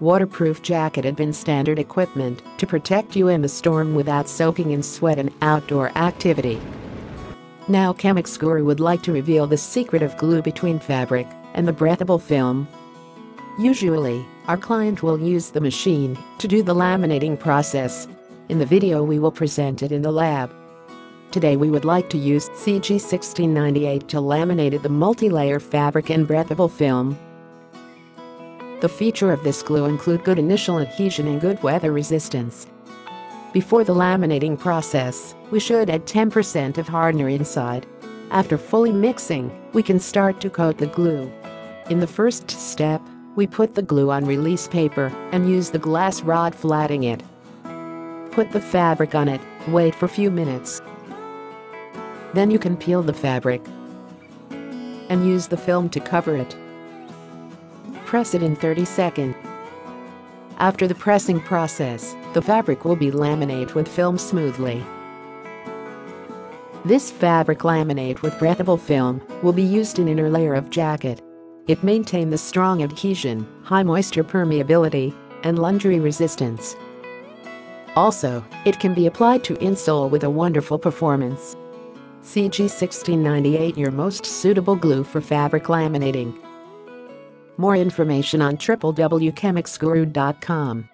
waterproof jacket had been standard equipment to protect you in the storm without soaking in sweat and outdoor activity. Now Chemix Guru would like to reveal the secret of glue between fabric and the breathable film. Usually, our client will use the machine to do the laminating process. In the video we will present it in the lab. Today we would like to use CG1698 to laminate the multi-layer fabric and breathable film. The feature of this glue include good initial adhesion and good weather resistance. Before the laminating process, we should add 10% of hardener inside. After fully mixing, we can start to coat the glue. In the first step, we put the glue on release paper and use the glass rod flatting it. Put the fabric on it, wait for few minutes. Then you can peel the fabric and use the film to cover it. Press it in 30 seconds. After the pressing process, the fabric will be laminate with film smoothly. This fabric laminate with breathable film will be used in inner layer of jacket. It maintain the strong adhesion, high moisture permeability, and laundry resistance. Also, it can be applied to insole with a wonderful performance. CG1698 your most suitable glue for fabric laminating. More information on www.chemixguru.com.